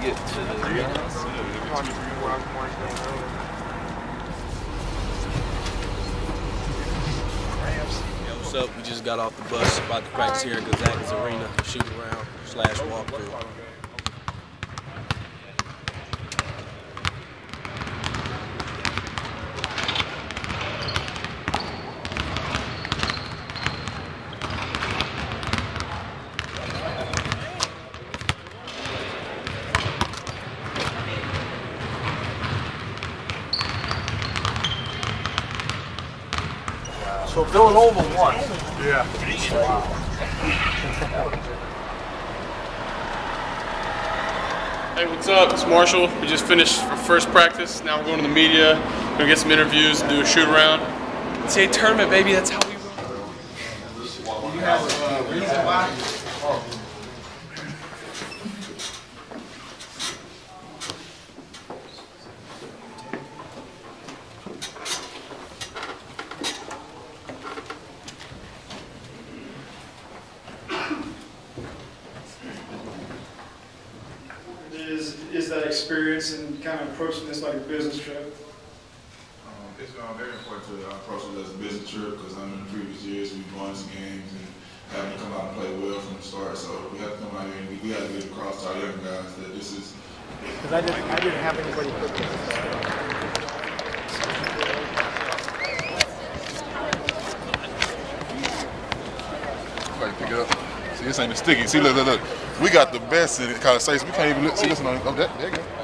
get to the. What's up? We just got off the bus, about to practice here at Gonzaga's Arena, shoot around slash walkthrough. So Villanova won. Yeah. Hey, what's up? It's Marshall. We just finished our first practice. Now we're going to the media. We're gonna get some interviews and do a shoot around. Say tournament, baby. That's how we roll. is is that experience and kind of approaching this like a business trip? Um, it's uh, very important to uh, approach it as a business trip because I mean, in previous years we've won some games and having to come out and play well from the start. So we have to come out here and we, we got to get across to our young guys that this is Because I didn't, I didn't have anybody put this. Like pick it up. See, this ain't the sticky. See, look, look, look. We got the best in these kind of conversation. We can't even look. See, listen on. Oh, that, there you go.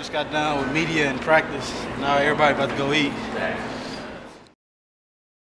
Just got done with media and practice. Now everybody about to go eat.